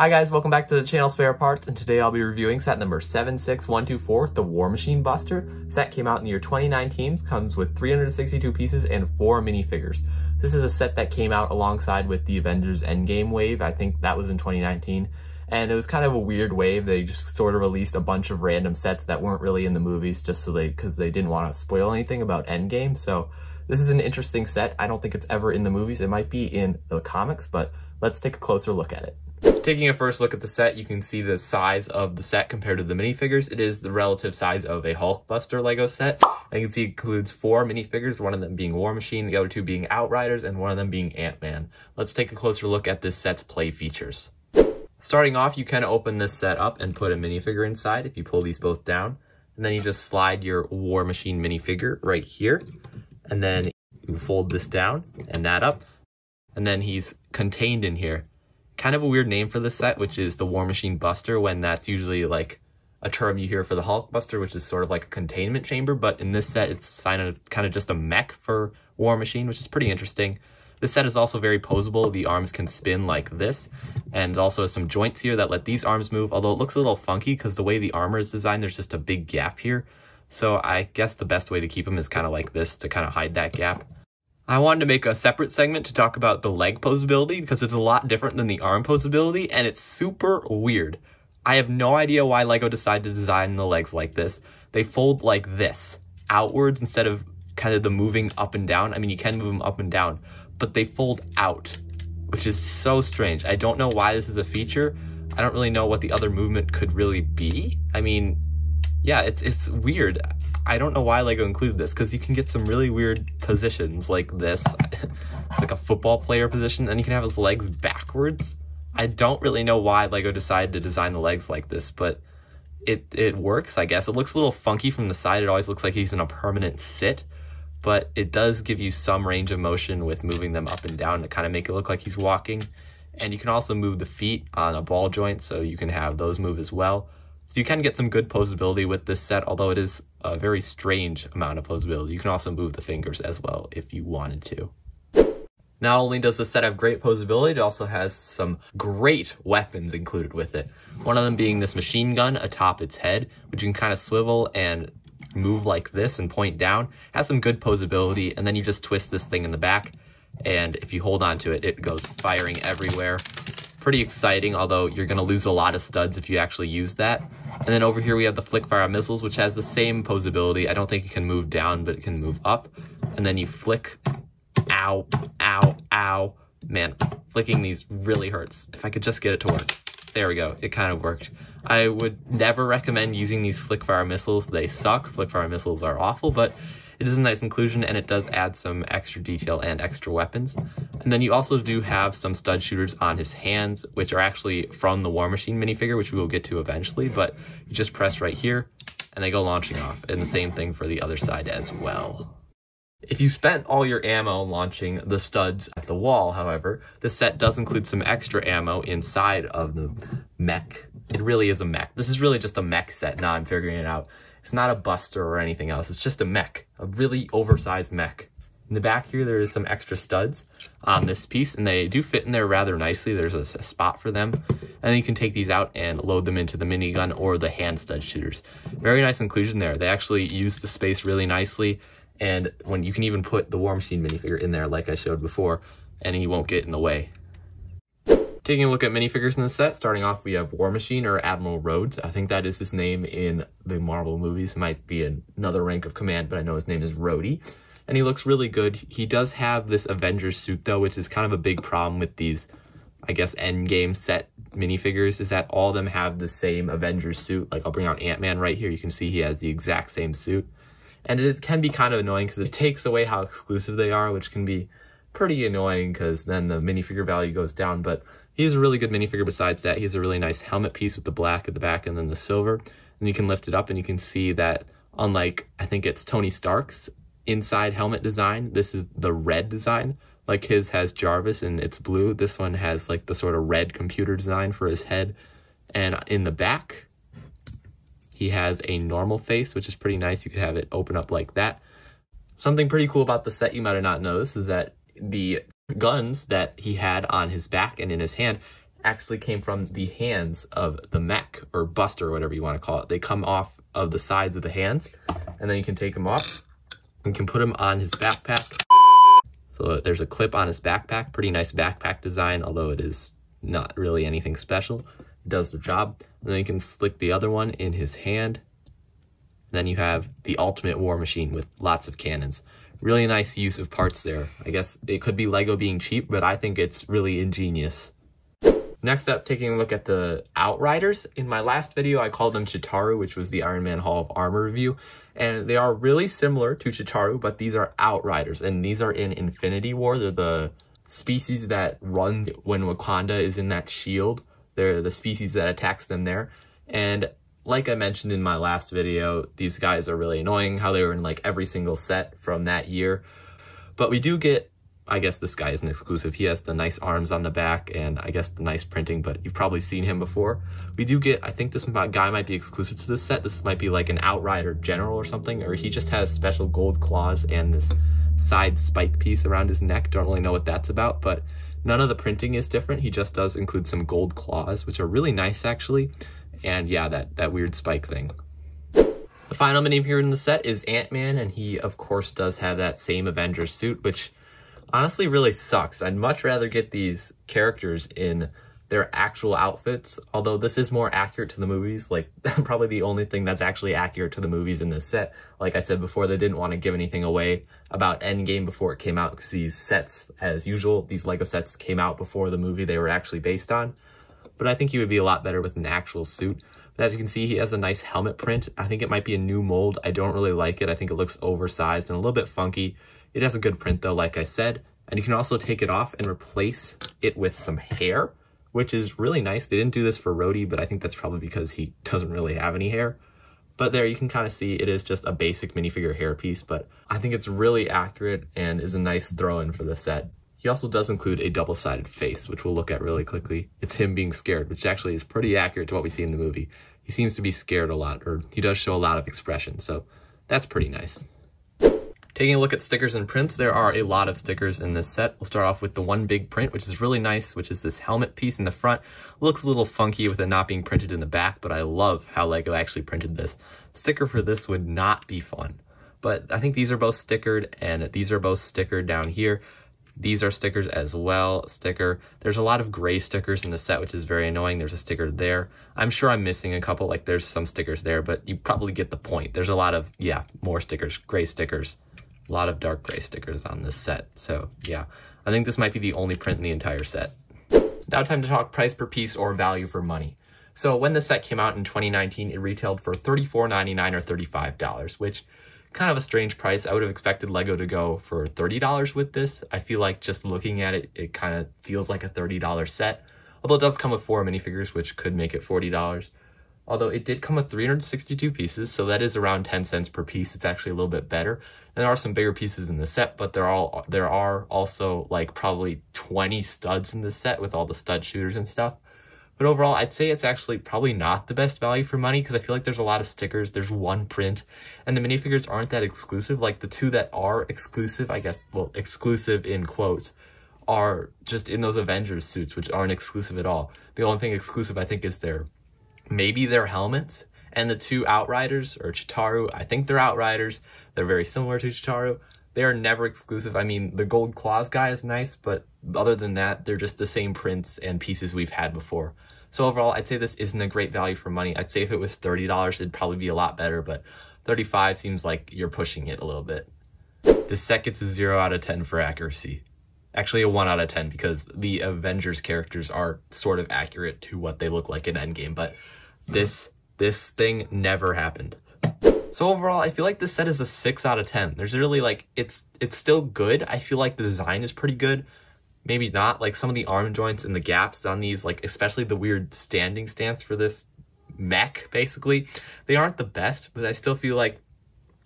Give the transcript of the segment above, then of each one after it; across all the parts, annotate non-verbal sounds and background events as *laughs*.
Hi guys, welcome back to the channel Spare Parts, and today I'll be reviewing set number 76124, the War Machine Buster. Set came out in the year 2019, comes with 362 pieces and 4 minifigures. This is a set that came out alongside with the Avengers Endgame wave, I think that was in 2019. And it was kind of a weird wave, they just sort of released a bunch of random sets that weren't really in the movies just so they, because they didn't want to spoil anything about Endgame, so this is an interesting set. I don't think it's ever in the movies, it might be in the comics, but let's take a closer look at it. Taking a first look at the set, you can see the size of the set compared to the minifigures. It is the relative size of a Hulkbuster Lego set. And you can see it includes four minifigures, one of them being War Machine, the other two being Outriders, and one of them being Ant-Man. Let's take a closer look at this set's play features. Starting off, you can open this set up and put a minifigure inside if you pull these both down. And then you just slide your War Machine minifigure right here. And then you fold this down and that up. And then he's contained in here kind of a weird name for the set, which is the War Machine Buster, when that's usually like a term you hear for the Hulk Buster, which is sort of like a containment chamber. But in this set, it's kind of kind of just a mech for War Machine, which is pretty interesting. This set is also very posable. The arms can spin like this, and also some joints here that let these arms move, although it looks a little funky because the way the armor is designed, there's just a big gap here. So I guess the best way to keep them is kind of like this to kind of hide that gap. I wanted to make a separate segment to talk about the leg posability because it's a lot different than the arm posability and it's super weird. I have no idea why LEGO decided to design the legs like this. They fold like this, outwards instead of kind of the moving up and down. I mean, you can move them up and down, but they fold out, which is so strange. I don't know why this is a feature. I don't really know what the other movement could really be. I mean, yeah, it's it's weird. I don't know why Lego included this because you can get some really weird positions like this. *laughs* it's like a football player position, and you can have his legs backwards. I don't really know why Lego decided to design the legs like this, but it it works, I guess. It looks a little funky from the side. It always looks like he's in a permanent sit, but it does give you some range of motion with moving them up and down to kind of make it look like he's walking. And you can also move the feet on a ball joint, so you can have those move as well. So you can get some good posability with this set, although it is a very strange amount of posability. You can also move the fingers as well if you wanted to. Not only does the set have great posability, it also has some great weapons included with it. One of them being this machine gun atop its head, which you can kind of swivel and move like this and point down. Has some good posability, and then you just twist this thing in the back, and if you hold on to it, it goes firing everywhere pretty exciting, although you're going to lose a lot of studs if you actually use that. And then over here we have the flick fire missiles, which has the same posability. I don't think it can move down, but it can move up. And then you flick, ow, ow, ow. Man, flicking these really hurts. If I could just get it to work. There we go, it kind of worked. I would never recommend using these flick fire missiles. They suck. Flick fire missiles are awful, but it is a nice inclusion and it does add some extra detail and extra weapons. And then you also do have some stud shooters on his hands, which are actually from the War Machine minifigure, which we will get to eventually, but you just press right here and they go launching off. And the same thing for the other side as well. If you spent all your ammo launching the studs at the wall, however, the set does include some extra ammo inside of the mech. It really is a mech. This is really just a mech set. Now I'm figuring it out. It's not a buster or anything else. It's just a mech, a really oversized mech. In the back here, there is some extra studs on this piece, and they do fit in there rather nicely. There's a, a spot for them. And you can take these out and load them into the minigun or the hand stud shooters. Very nice inclusion there. They actually use the space really nicely. And when you can even put the War Machine minifigure in there like I showed before, and he won't get in the way. Taking a look at minifigures in the set, starting off we have War Machine or Admiral Rhodes. I think that is his name in the Marvel movies. It might be another rank of command, but I know his name is Rhodey. And he looks really good. He does have this Avengers suit though, which is kind of a big problem with these, I guess, Endgame set minifigures, is that all of them have the same Avengers suit. Like I'll bring out Ant-Man right here. You can see he has the exact same suit. And it can be kind of annoying because it takes away how exclusive they are, which can be pretty annoying because then the minifigure value goes down. But He's a really good minifigure besides that. He has a really nice helmet piece with the black at the back and then the silver. And you can lift it up and you can see that unlike, I think it's Tony Stark's inside helmet design, this is the red design. Like his has Jarvis and it's blue. This one has like the sort of red computer design for his head. And in the back, he has a normal face, which is pretty nice. You could have it open up like that. Something pretty cool about the set you might have not noticed is that the guns that he had on his back and in his hand actually came from the hands of the mech or buster or whatever you want to call it. They come off of the sides of the hands and then you can take them off and can put them on his backpack. So there's a clip on his backpack, pretty nice backpack design, although it is not really anything special. It does the job. And then you can slick the other one in his hand. then you have the ultimate war machine with lots of cannons. Really nice use of parts there. I guess it could be Lego being cheap, but I think it's really ingenious. Next up, taking a look at the Outriders. In my last video, I called them Chitauri, which was the Iron Man Hall of Armor review. And they are really similar to Chitauri, but these are Outriders. And these are in Infinity War. They're the species that runs when Wakanda is in that shield. They're the species that attacks them there. And like I mentioned in my last video, these guys are really annoying, how they were in like every single set from that year. But we do get I guess this guy is an exclusive. He has the nice arms on the back and I guess the nice printing, but you've probably seen him before. We do get, I think this guy might be exclusive to this set. This might be like an Outrider General or something, or he just has special gold claws and this side spike piece around his neck. Don't really know what that's about, but none of the printing is different. He just does include some gold claws, which are really nice actually. And yeah, that, that weird spike thing. The final minifigure in the set is Ant-Man, and he of course does have that same Avengers suit, which honestly really sucks. I'd much rather get these characters in their actual outfits, although this is more accurate to the movies, like *laughs* probably the only thing that's actually accurate to the movies in this set. Like I said before, they didn't want to give anything away about Endgame before it came out because these sets, as usual, these LEGO sets came out before the movie they were actually based on. But I think he would be a lot better with an actual suit. But as you can see, he has a nice helmet print. I think it might be a new mold. I don't really like it. I think it looks oversized and a little bit funky. It has a good print though, like I said. And you can also take it off and replace it with some hair, which is really nice. They didn't do this for Rhodey, but I think that's probably because he *laughs* doesn't really have any hair. But there you can kind of see it is just a basic minifigure hair piece, but I think it's really accurate and is a nice throw-in for the set. He also does include a double-sided face, which we'll look at really quickly. It's him being scared, which actually is pretty accurate to what we see in the movie. He seems to be scared a lot, or he does show a lot of expression, so that's pretty nice. Taking a look at stickers and prints, there are a lot of stickers in this set. We'll start off with the one big print, which is really nice, which is this helmet piece in the front. Looks a little funky with it not being printed in the back, but I love how LEGO actually printed this. Sticker for this would not be fun. But I think these are both stickered, and these are both stickered down here. These are stickers as well, sticker. There's a lot of gray stickers in the set, which is very annoying. There's a sticker there. I'm sure I'm missing a couple, like there's some stickers there, but you probably get the point. There's a lot of, yeah, more stickers, gray stickers. A lot of dark gray stickers on this set. So yeah, I think this might be the only print in the entire set. Now time to talk price per piece or value for money. So when the set came out in 2019, it retailed for $34.99 or $35, which kind of a strange price. I would have expected Lego to go for $30 with this. I feel like just looking at it, it kind of feels like a $30 set. Although it does come with four minifigures, which could make it $40 although it did come with 362 pieces, so that is around 10 cents per piece. It's actually a little bit better. And there are some bigger pieces in the set, but there are there are also like probably 20 studs in the set with all the stud shooters and stuff. But overall, I'd say it's actually probably not the best value for money because I feel like there's a lot of stickers, there's one print, and the minifigures aren't that exclusive. Like the two that are exclusive, I guess, well, exclusive in quotes, are just in those Avengers suits, which aren't exclusive at all. The only thing exclusive, I think, is their maybe their helmets. And the two Outriders, or Chitauri, I think they're Outriders. They're very similar to Chitauri. They are never exclusive. I mean, the Gold Claws guy is nice, but other than that, they're just the same prints and pieces we've had before. So overall, I'd say this isn't a great value for money. I'd say if it was $30, it'd probably be a lot better, but 35 seems like you're pushing it a little bit. This set gets a 0 out of 10 for accuracy. Actually, a 1 out of 10 because the Avengers characters are sort of accurate to what they look like in Endgame, but this this thing never happened. So overall, I feel like this set is a 6 out of 10. There's really like, it's it's still good. I feel like the design is pretty good. Maybe not, like some of the arm joints and the gaps on these, like especially the weird standing stance for this mech, basically. They aren't the best, but I still feel like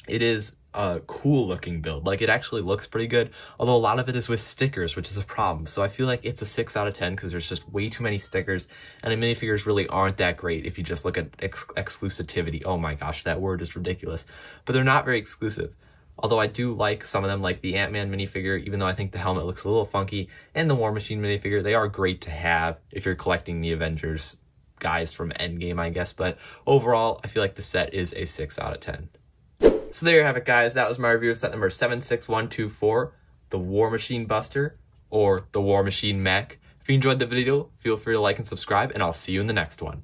it is a cool looking build. Like it actually looks pretty good, although a lot of it is with stickers, which is a problem. So I feel like it's a 6 out of 10 because there's just way too many stickers and the minifigures really aren't that great if you just look at ex exclusivity. Oh my gosh, that word is ridiculous. But they're not very exclusive. Although I do like some of them, like the Ant-Man minifigure, even though I think the helmet looks a little funky, and the War Machine minifigure, they are great to have if you're collecting the Avengers guys from Endgame, I guess. But overall, I feel like the set is a 6 out of 10. So there you have it, guys. That was my review of set number 76124, the War Machine Buster, or the War Machine Mech. If you enjoyed the video, feel free to like and subscribe, and I'll see you in the next one.